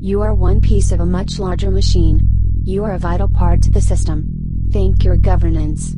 You are one piece of a much larger machine. You are a vital part to the system. Thank your governance.